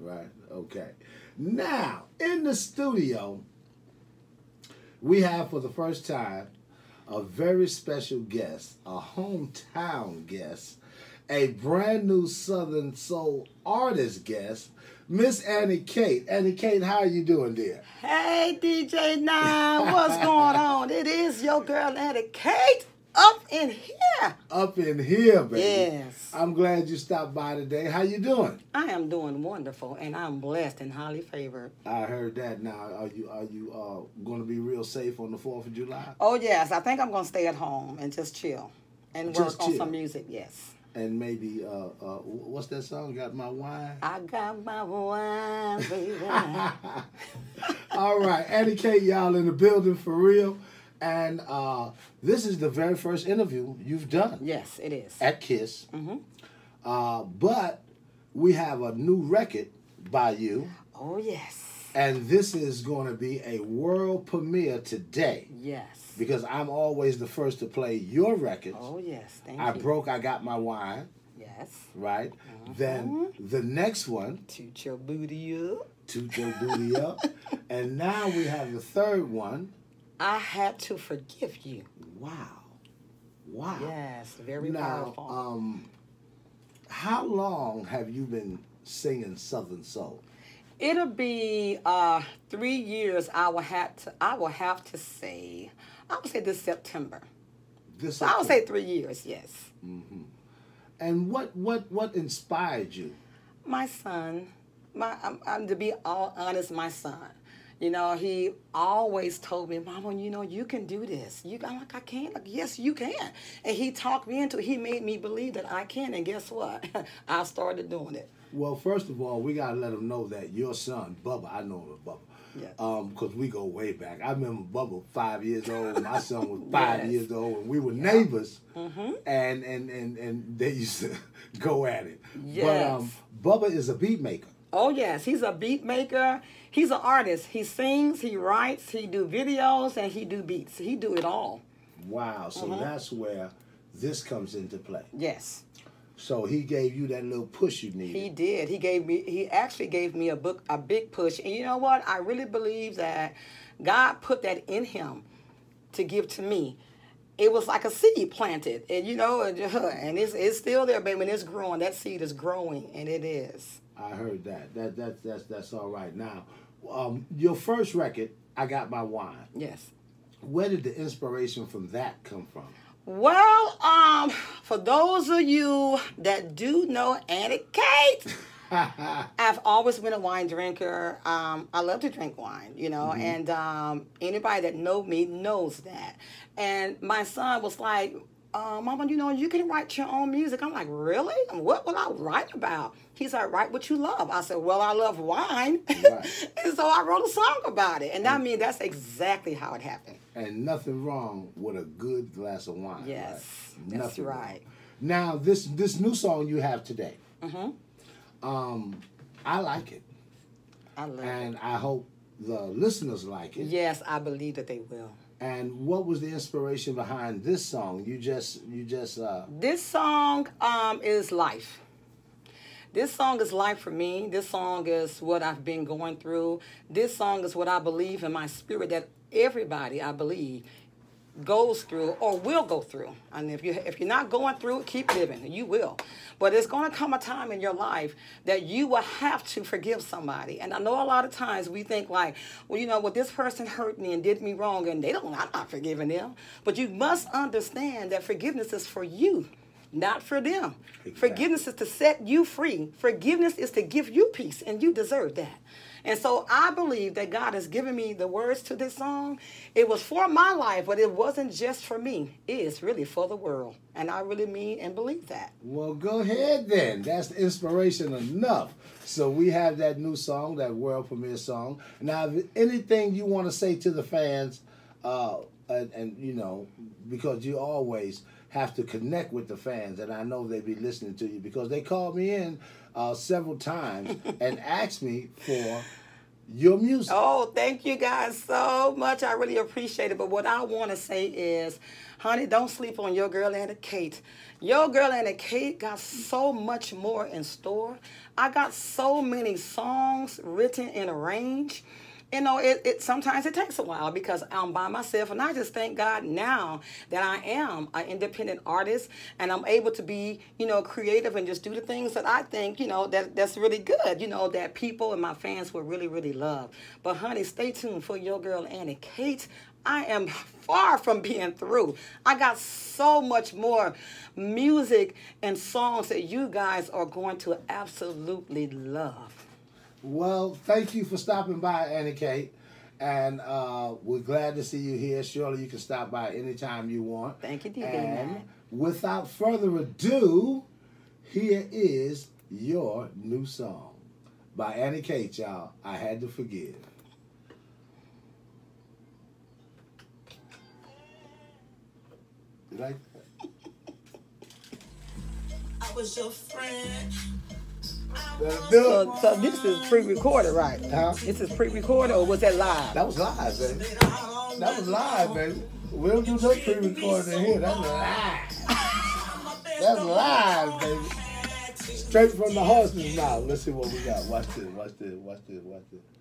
Right. Okay. Now, in the studio, we have for the first time a very special guest, a hometown guest, a brand new Southern Soul artist guest, Miss Annie Kate. Annie Kate, how are you doing, dear? Hey, DJ Nine, what's going on? It is your girl Annie Kate up in here. Up in here, baby. Yes. I'm glad you stopped by today. How you doing? I am doing wonderful, and I'm blessed and highly favored. I heard that. Now, are you are you uh, going to be real safe on the Fourth of July? Oh yes, I think I'm gonna stay at home and just chill and work Just on some music. Yes. And maybe uh, uh, what's that song? Got my wine. I got my wine, baby. All right, Annie Kate, y'all in the building for real. And uh, this is the very first interview you've done yes, it is. at Kiss. hmm Uh, but we have a new record by you, Oh yes. and this is going to be a world premiere today Yes. because I'm always the first to play your records. Oh yes. Thank you. I you. broke, I got my wine, Yes. right? Then the next one, Toot your booty up. Toot Your Booty Up. and now we have the third one. I had to forgive you. Wow. Wow. Yes. Very now, powerful. um, how long have you been singing Southern Soul? It'll be uh, three years. I will have to. I will have to say. I would say this September. This I would say three years. Yes. And what what what inspired you? My son. My. I'm, I'm to be all honest. My son. You know, he always told me, Mama, you know, you can do this. You, I'm like, I can't. Like, yes, you can. And he talked me into it. He made me believe that I can. And guess what? I started doing it. Well, first of all, we gotta let them know that your son Bubba, I know him as Bubba. Yes. Um, because we go way back. I remember Bubba five years old. My son was five Yes. years old, and we were neighbors. Mm-hmm. And and and and they used to go at it. Yes. But um, Bubba is a beat maker. Oh yes, he's a beat maker. He's an artist. He sings, he writes, he do videos, and he do beats. He do it all. Wow. So Mm-hmm. that's where this comes into play. Yes, So he gave you that little push you needed. he did. He gave me. He actually gave me a book, a big push. And you know what? I really believe that God put that in him to give to me. It was like a seed planted, and you know, and it's it's still there, baby. And it's growing. That seed is growing, and it is. I heard that. That that that's that's all right. Now, um, your first record, I got my wine. Yes. Where did the inspiration from that come from? Well, um, for those of you that do know Annie Kate, I've always been a wine drinker. Um, I love to drink wine, you know, and um, anybody that know me knows that. And my son was like, uh, Mama, you know, you can write your own music. I'm like, really? What will I write about? He's like, write what you love. I said, well, I love wine. Right. and so I wrote a song about it. And I mean, that's exactly how it happened. and nothing wrong with a good glass of wine. Yes, right? that's Nothing wrong. right. Now, this this new song you have today, Mm-hmm. um, I like it, I love it. and I hope the listeners like it. Yes, I believe that they will. And what was the inspiration behind this song? You just you just uh, This song um, is life. This song is life for me. This song is what I've been going through. This song is what I believe in my spirit that everybody, I believe, goes through or will go through. And if you if you're not going through it, keep living. You will. But it's going to come a time in your life that you will have to forgive somebody. And I know a lot of times we think like, well, you know, well, this person hurt me and did me wrong, and they don't. I'm not forgiving them. But you must understand that forgiveness is for you. Not for them. Exactly. Forgiveness is to set you free. Forgiveness is to give you peace, and you deserve that. And so I believe that God has given me the words to this song. It was for my life, but it wasn't just for me. It is really for the world. And I really mean and believe that. Well, go ahead then. That's inspiration enough. So we have that new song, that world premiere song. Now, anything you want to say to the fans, uh, and, and you know, because you always have to connect with the fans, and I know they be listening to you because they called me in uh, several times and asked me for your music. Oh, thank you guys so much. I really appreciate it. But what I want to say is, honey, don't sleep on your girl Annie Kate. Your girl Annie Kate got so much more in store. I got so many songs written and arranged you know, it, it sometimes it takes a while because I'm by myself, and I just thank God now that I am an independent artist and I'm able to be, you know, creative and just do the things that I think, you know, that that's really good, you know, that people and my fans will really, really love. But honey, stay tuned for your girl Annie Kate. I am far from being through. I got so much more music and songs that you guys are going to absolutely love. Well, thank you for stopping by, Annie Kate. And uh, we're glad to see you here. Surely you can stop by anytime you want. Thank you, DB. And without further ado, here is your new song by Annie Kate, y'all. I had to forgive. You like that? I was your friend. So, so this is pre-recorded, right? Huh? This is pre-recorded, or was that live? That was live, baby. That was live, baby. We don't do no pre-recording in here. That's live. That's live, baby. Straight from the horse's mouth. Let's see what we got. Watch this. Watch this. Watch this. Watch this.